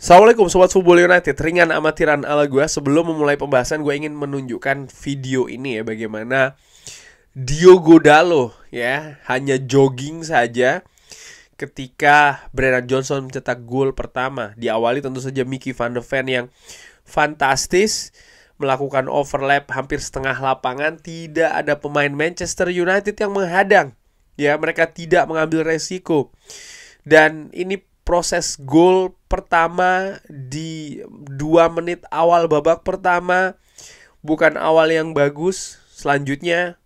Assalamualaikum Sobat Football United. Ringan amatiran ala gue Sebelum memulai pembahasan gue ingin menunjukkan video ini ya Bagaimana Diogo Dalo ya Hanya jogging saja Ketika Brennan Johnson mencetak gol pertama. Diawali tentu saja Mickey van de Ven yang fantastis Melakukan overlap hampir setengah lapangan. Tidak ada pemain Manchester United yang menghadang. Ya mereka tidak mengambil resiko. Dan ini proses gol pertama di dua menit awal babak pertama bukan awal yang bagus. Selanjutnya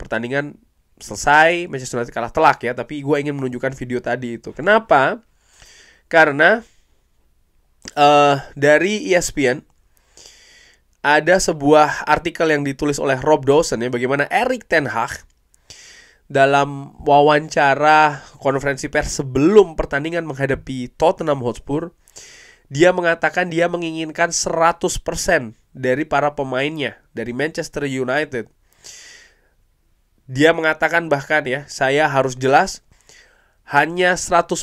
pertandingan selesai, Manchester United kalah telak ya. Tapi gue ingin menunjukkan video tadi itu. Kenapa? Karena uh, dari ESPN ada sebuah artikel yang ditulis oleh Rob Dawson ya bagaimana Erik Ten Hag dalam wawancara konferensi pers sebelum pertandingan menghadapi Tottenham Hotspur, dia mengatakan dia menginginkan 100% dari para pemainnya dari Manchester United. Dia mengatakan bahkan ya, saya harus jelas hanya 100%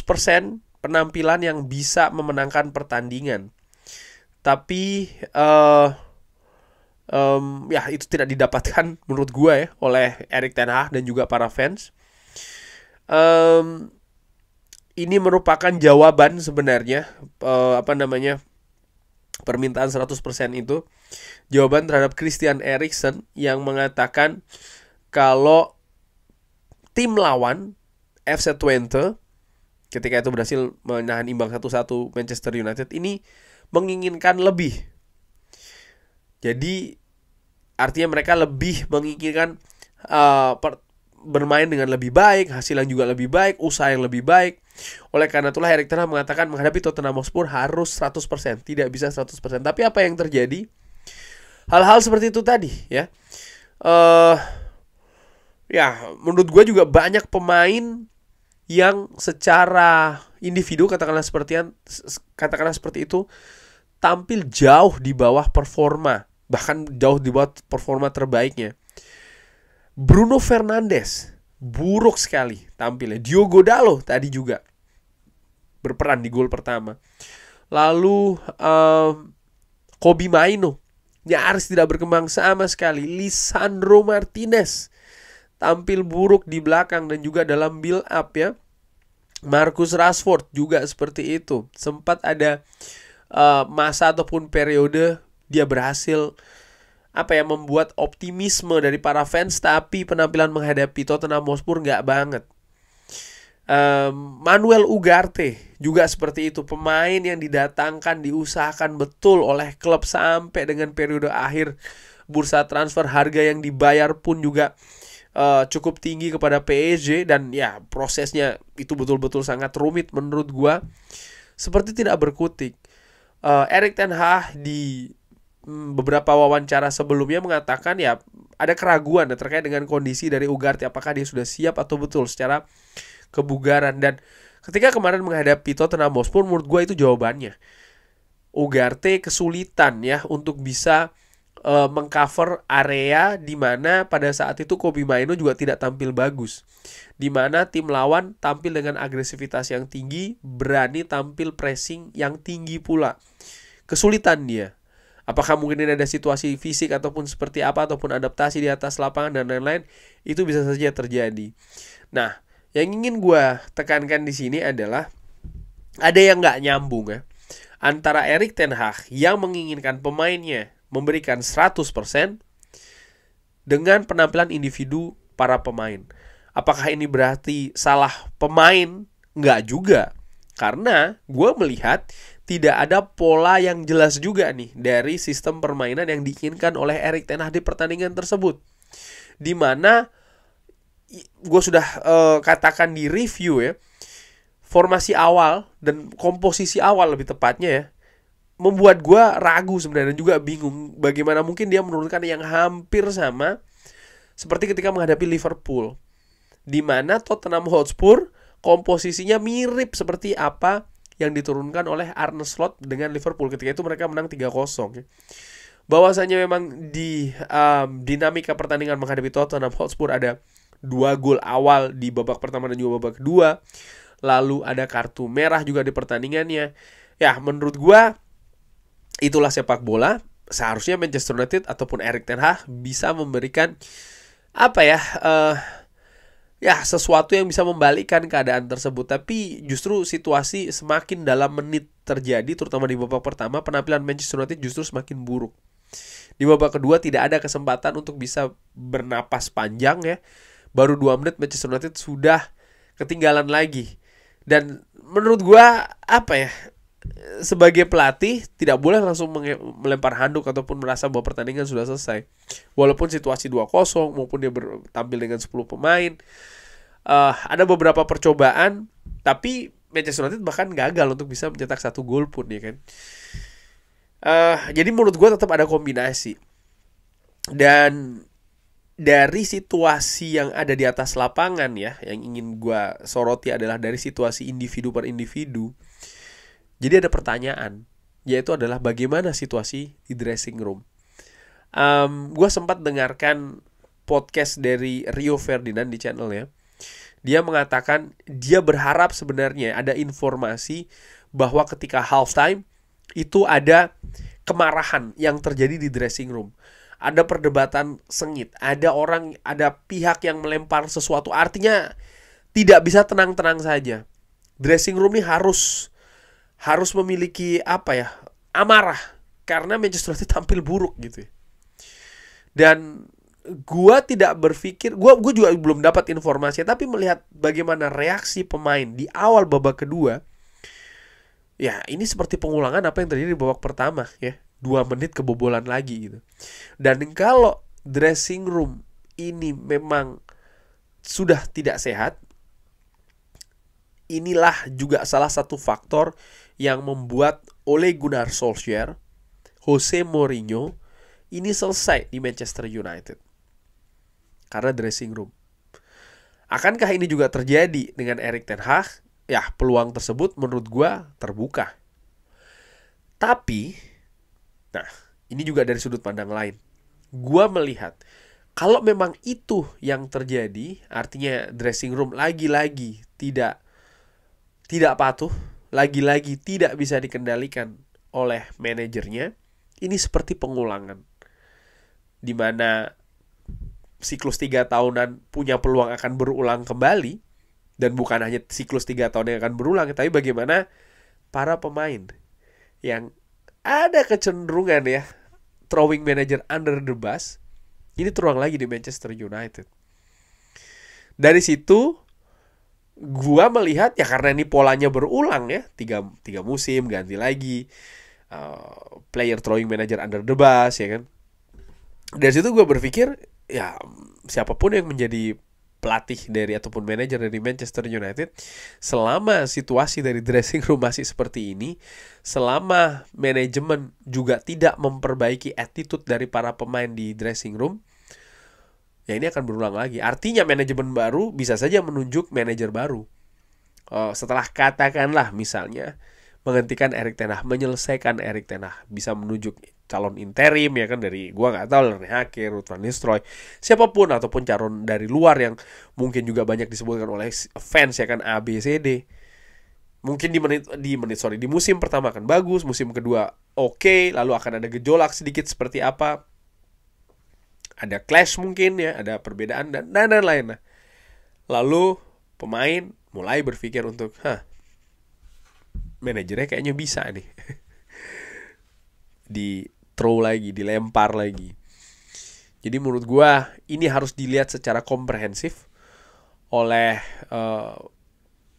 penampilan yang bisa memenangkan pertandingan. Tapi uh, um, ya itu tidak didapatkan menurut gue ya oleh Erik Ten Hag dan juga para fans. Um, ini merupakan jawaban sebenarnya uh, apa namanya permintaan 100% itu jawaban terhadap Christian Eriksen yang mengatakan kalau tim lawan FC Twente ketika itu berhasil menahan imbang satu-satu Manchester United ini menginginkan lebih. Jadi artinya mereka lebih menginginkan uh, per, bermain dengan lebih baik, hasil yang juga lebih baik, usaha yang lebih baik. Oleh karena itulah Erik Ten mengatakan menghadapi Tottenham Hotspur harus 100%, tidak bisa 100%. Tapi apa yang terjadi? Hal-hal seperti itu tadi, ya. Uh, ya, menurut gue juga banyak pemain yang secara individu katakanlah seperti katakanlah seperti itu tampil jauh di bawah performa bahkan jauh di bawah performa terbaiknya. Bruno Fernandes buruk sekali tampilnya. Diogo Dalo tadi juga berperan di gol pertama. Lalu um, Kobi Maino nyaris tidak berkembang sama sekali. Lisandro Martinez tampil buruk di belakang dan juga dalam build up ya. Marcus Rashford juga seperti itu. Sempat ada uh, masa ataupun periode dia berhasil apa ya membuat optimisme dari para fans tapi penampilan menghadapi Tottenham Hotspur nggak banget. Um, Manuel Ugarte juga seperti itu pemain yang didatangkan diusahakan betul oleh klub sampai dengan periode akhir bursa transfer harga yang dibayar pun juga uh, cukup tinggi kepada PSG dan ya prosesnya itu betul-betul sangat rumit menurut gua seperti tidak berkutik. Uh, Erik Ten Hag di beberapa wawancara sebelumnya mengatakan ya ada keraguan ya, terkait dengan kondisi dari Ugarte apakah dia sudah siap atau betul secara kebugaran dan ketika kemarin menghadapi Tottenham Hotspur menurut gue itu jawabannya Ugarte kesulitan ya untuk bisa uh, mengcover area di mana pada saat itu Kobe Maino juga tidak tampil bagus. Di mana tim lawan tampil dengan agresivitas yang tinggi, berani tampil pressing yang tinggi pula. Kesulitan dia. Apakah mungkin ini ada situasi fisik ataupun seperti apa ataupun adaptasi di atas lapangan dan lain-lain itu bisa saja terjadi. Nah, yang ingin gue tekankan di sini adalah ada yang nggak nyambung ya antara Erik Ten Hag yang menginginkan pemainnya memberikan 100% dengan penampilan individu para pemain. Apakah ini berarti salah pemain? Nggak juga. Karena gue melihat tidak ada pola yang jelas juga nih dari sistem permainan yang diinginkan oleh Erik Ten Hag di pertandingan tersebut. Di mana gue sudah uh, katakan di review ya, formasi awal dan komposisi awal lebih tepatnya ya, membuat gue ragu sebenarnya juga bingung bagaimana mungkin dia menurunkan yang hampir sama seperti ketika menghadapi Liverpool. Di mana Tottenham Hotspur komposisinya mirip seperti apa yang diturunkan oleh Arne Slot dengan Liverpool ketika itu mereka menang 3-0 ya. Bahwasanya memang di um, dinamika pertandingan menghadapi Tottenham Hotspur ada dua gol awal di babak pertama dan juga babak kedua. lalu ada kartu merah juga di pertandingannya. Ya, menurut gua itulah sepak bola. Seharusnya Manchester United ataupun Erik ten Hag bisa memberikan apa ya? Uh, ya sesuatu yang bisa membalikkan keadaan tersebut. Tapi justru situasi semakin dalam menit terjadi terutama di babak pertama penampilan Manchester United justru semakin buruk. Di babak kedua tidak ada kesempatan untuk bisa bernapas panjang ya. Baru dua menit Manchester United sudah ketinggalan lagi. Dan menurut gua apa ya sebagai pelatih tidak boleh langsung melempar handuk ataupun merasa bahwa pertandingan sudah selesai. Walaupun situasi 2-0 maupun dia tampil dengan 10 pemain. Uh, ada beberapa percobaan tapi Manchester United bahkan gagal untuk bisa mencetak satu gol pun ya kan. Uh, jadi menurut gue tetap ada kombinasi. Dan dari situasi yang ada di atas lapangan ya, yang ingin gue soroti adalah dari situasi individu per individu jadi ada pertanyaan, yaitu adalah bagaimana situasi di dressing room. Um, gue sempat dengarkan podcast dari Rio Ferdinand di channelnya. Dia mengatakan dia berharap sebenarnya ada informasi bahwa ketika halftime itu ada kemarahan yang terjadi di dressing room. Ada perdebatan sengit, ada orang, ada pihak yang melempar sesuatu. Artinya tidak bisa tenang-tenang saja. Dressing room ini harus harus memiliki apa ya amarah. Karena Manchester United tampil buruk gitu ya. dan gua tidak berpikir gua gua juga belum dapat informasi tapi melihat bagaimana reaksi pemain di awal babak kedua ya ini seperti pengulangan apa yang terjadi di babak pertama ya. Dua menit kebobolan lagi gitu. Dan kalau dressing room ini memang sudah tidak sehat inilah juga salah satu faktor yang membuat Ole Gunnar Solskjaer, Jose Mourinho ini selesai di Manchester United. Karena dressing room. Akankah ini juga terjadi dengan Erik ten Hag? Ya, peluang tersebut menurut gua terbuka. Tapi, nah, ini juga dari sudut pandang lain. Gua melihat kalau memang itu yang terjadi, artinya dressing room lagi-lagi tidak tidak patuh, lagi-lagi tidak bisa dikendalikan oleh manajernya, ini seperti pengulangan. Di mana siklus tiga tahunan punya peluang akan berulang kembali, dan bukan hanya siklus tiga tahun yang akan berulang, tapi bagaimana para pemain yang ada kecenderungan ya throwing manager under the bus ini terulang lagi di Manchester United. Dari situ gua melihat ya karena ini polanya berulang ya tiga tiga musim ganti lagi uh, player throwing manager under the bus ya kan? Dari situ gue berpikir ya siapa pun yang menjadi pelatih dari ataupun manajer dari Manchester United selama situasi dari dressing room masih seperti ini selama manajemen juga tidak memperbaiki attitude dari para pemain di dressing room ya ini akan berulang lagi. Artinya manajemen baru bisa saja menunjuk manajer baru. Uh, setelah katakanlah misalnya menghentikan Erik Tenah, menyelesaikan Erik Tenah, bisa menunjuk calon interim ya kan dari gua nggak tahu dari Hake, Ruth Van Nistelrooy, siapa pun ataupun calon dari luar yang mungkin juga banyak disebutkan oleh fans ya kan A B C D. Mungkin di menit di menit sorry di musim pertama akan bagus, musim kedua oke, okay, lalu akan ada gejolak sedikit seperti apa ada clash mungkin ya, ada perbedaan dan dan lain-lain. Nah, lalu pemain mulai berpikir untuk, hah, manajernya kayaknya bisa nih. di throw lagi, dilempar lagi. Jadi menurut gua ini harus dilihat secara komprehensif oleh uh,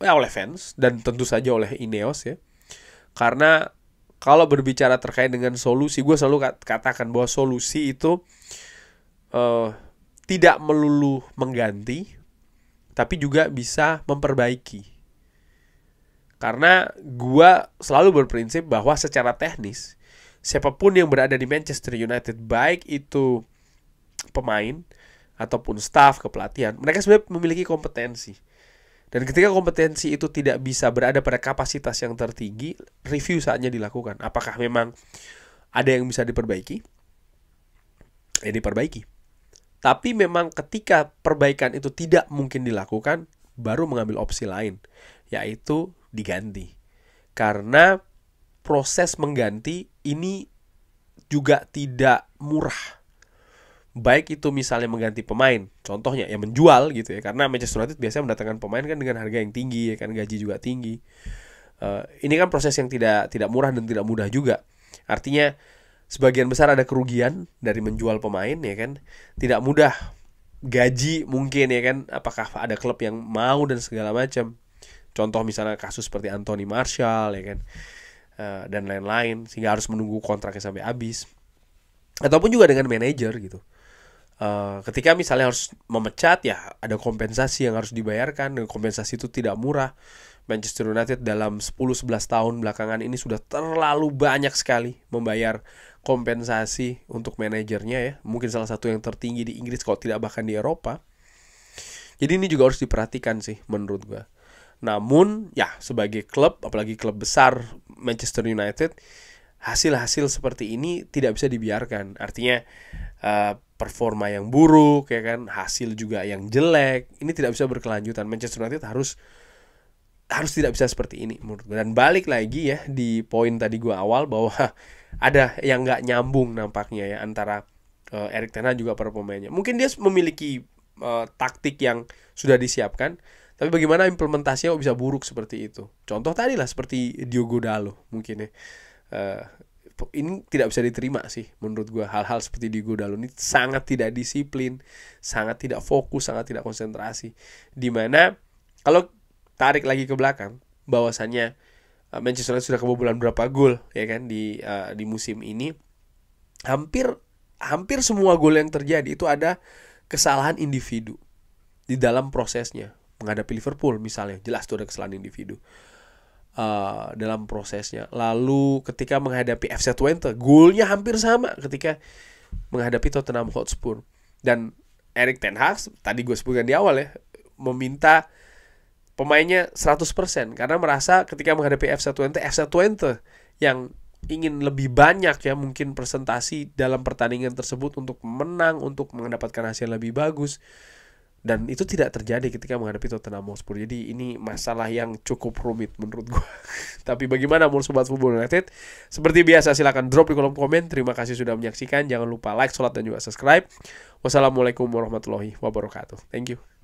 ya oleh fans dan tentu saja oleh Ineos ya. Karena kalau berbicara terkait dengan solusi, gue selalu katakan bahwa solusi itu uh, tidak melulu mengganti, tapi juga bisa memperbaiki. Karena gua selalu berprinsip bahwa secara teknis siapa pun yang berada di Manchester United baik itu pemain ataupun staff kepelatihan, mereka sebenarnya memiliki kompetensi. Dan ketika kompetensi itu tidak bisa berada pada kapasitas yang tertinggi, review saatnya dilakukan. Apakah memang ada yang bisa diperbaiki? Ya diperbaiki. Tapi memang ketika perbaikan itu tidak mungkin dilakukan, baru mengambil opsi lain, yaitu diganti. Karena proses mengganti ini juga tidak murah. Baik itu misalnya mengganti pemain, contohnya ya menjual gitu ya, karena Manchester United biasanya mendatangkan pemain kan dengan harga yang tinggi ya kan gaji juga tinggi. Uh, ini kan proses yang tidak tidak murah dan tidak mudah juga. Artinya sebagian besar ada kerugian dari menjual pemain ya kan? Tidak mudah gaji mungkin ya kan? Apakah ada klub yang mau dan segala macam? Contoh misalnya kasus seperti Anthony Marshall ya kan? Uh, dan lain-lain sehingga harus menunggu kontraknya sampai habis. Ataupun juga dengan manajer gitu uh, ketika misalnya harus memecat ya ada kompensasi yang harus dibayarkan dan kompensasi itu tidak murah Manchester United dalam 10-11 tahun belakangan ini sudah terlalu banyak sekali membayar kompensasi untuk manajernya ya. Mungkin salah satu yang tertinggi di Inggris kalau tidak bahkan di Eropa. Jadi ini juga harus diperhatikan sih menurut gua. Namun ya sebagai klub apalagi klub besar Manchester United hasil-hasil seperti ini tidak bisa dibiarkan. Artinya uh, performa yang buruk ya kan, hasil juga yang jelek, ini tidak bisa berkelanjutan. Manchester United harus harus tidak bisa seperti ini gue. Dan balik lagi ya di poin tadi gua awal bahwa ada yang nggak nyambung nampaknya ya antara uh, Erik Ten Hag juga para pemainnya. Mungkin dia memiliki uh, taktik yang sudah disiapkan, tapi bagaimana implementasinya bisa buruk seperti itu. Contoh tadi lah seperti Diogo Dalo mungkin ya. Uh, ini tidak bisa diterima sih menurut gue hal-hal seperti Diogo Dalo ini sangat tidak disiplin, sangat tidak fokus, sangat tidak konsentrasi. Di mana kalau tarik lagi ke belakang bahwasannya Uh, Manchester United sudah kebobolan berapa gol ya kan di uh, di musim ini hampir hampir semua gol yang terjadi itu ada kesalahan individu di dalam prosesnya menghadapi Liverpool misalnya. Jelas tuh ada kesalahan individu uh, dalam prosesnya. Lalu ketika menghadapi FC Twente golnya hampir sama ketika menghadapi Tottenham Hotspur. Dan Erik Ten Hag tadi gue sebutkan di awal ya meminta pemainnya 100% karena merasa ketika menghadapi FC Twente FC Twente yang ingin lebih banyak ya mungkin presentasi dalam pertandingan tersebut untuk menang untuk mendapatkan hasil lebih bagus dan itu tidak terjadi ketika menghadapi Tottenham Hotspur. Jadi ini masalah yang cukup rumit menurut gue. Tapi bagaimana menurut sobat Football United? Seperti biasa silahkan drop di kolom komen. Terima kasih sudah menyaksikan. Jangan lupa like, share dan juga subscribe. Wassalamualaikum warahmatullahi wabarakatuh. Thank you.